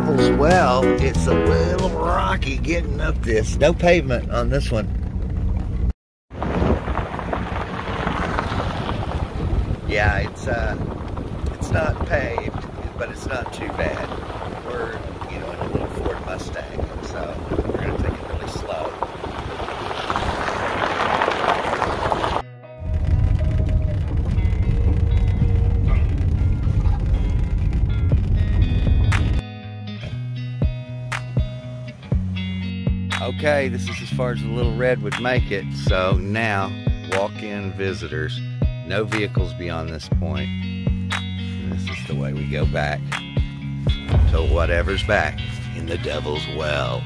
Devil's Well. It's a little rocky getting up this. No pavement on this one. Yeah, it's uh, it's not paved, but it's not too bad. We're, you know, in a little Ford Mustang, so Okay, this is as far as the little red would make it. So now, walk-in visitors. No vehicles beyond this point. And this is the way we go back to whatever's back in the Devil's Well.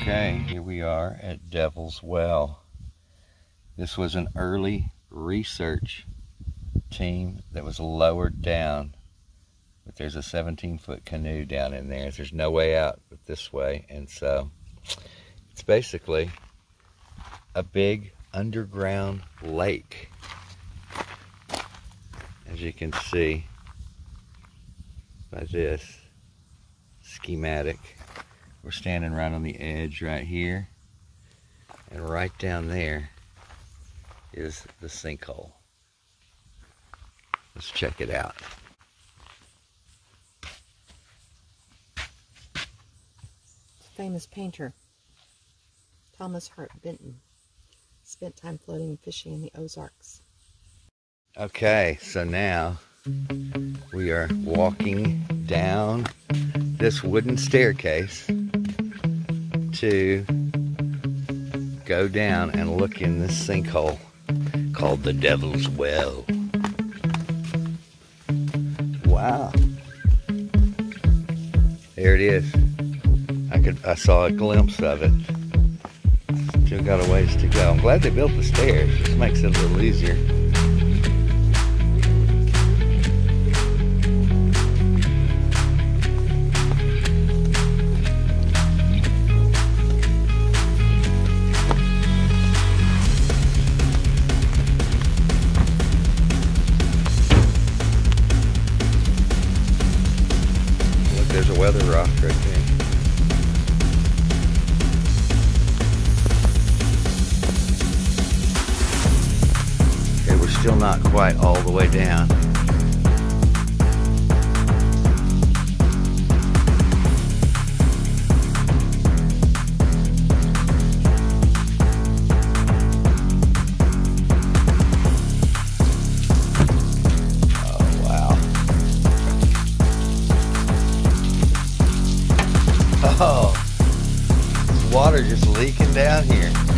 Okay, here we are at Devil's Well. This was an early research team that was lowered down. But there's a 17 foot canoe down in there. There's no way out but this way. And so it's basically a big underground lake. As you can see by this schematic. We're standing right on the edge right here. And right down there is the sinkhole. Let's check it out. Famous painter Thomas Hart Benton spent time floating and fishing in the Ozarks. Okay, so now we are walking down this wooden staircase to go down and look in this sinkhole called the Devil's Well. Wow. There it is. I could I saw a glimpse of it. Still got a ways to go. I'm glad they built the stairs. This makes it a little easier. Not quite all the way down. Oh, wow. Oh, water just leaking down here.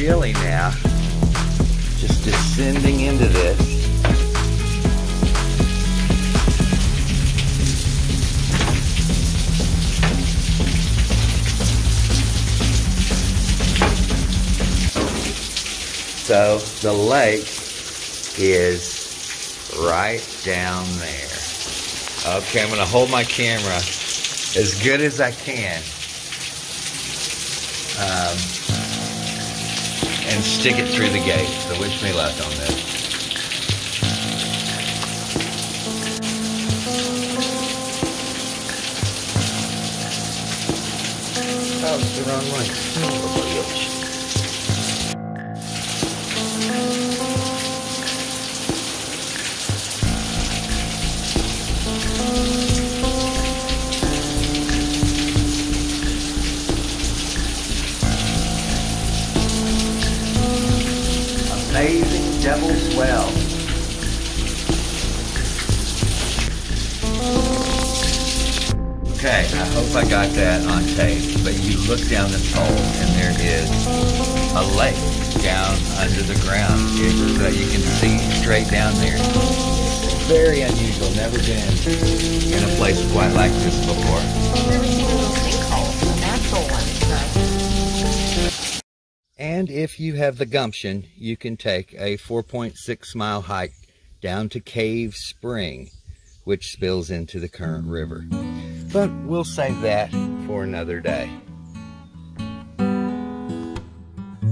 Chilly now. Just descending into this. So the lake is right down there. Okay, I'm gonna hold my camera as good as I can. Um, and stick it through the gate. So wish me luck on this. Oh, it's the wrong one. Oh, Devil's Well. Okay, I hope I got that on tape, but you look down this hole and there is a lake down under the ground so you can see straight down there. Very unusual, never been in a place quite like this before. And if you have the gumption, you can take a 4.6 mile hike down to Cave Spring, which spills into the Current River. But we'll save that for another day.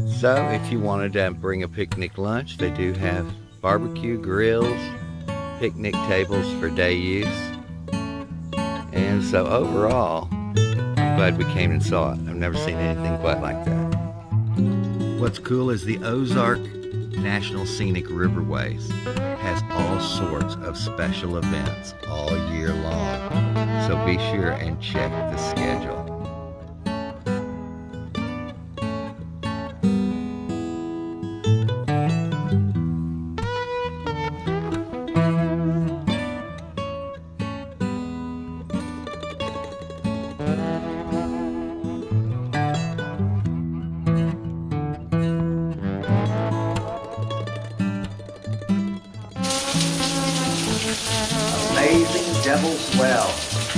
So if you wanted to bring a picnic lunch, they do have barbecue grills, picnic tables for day use. And so overall, I'm glad we came and saw it. I've never seen anything quite like that. What's cool is the Ozark National Scenic Riverways has all sorts of special events all year long. So be sure and check the schedule. Well.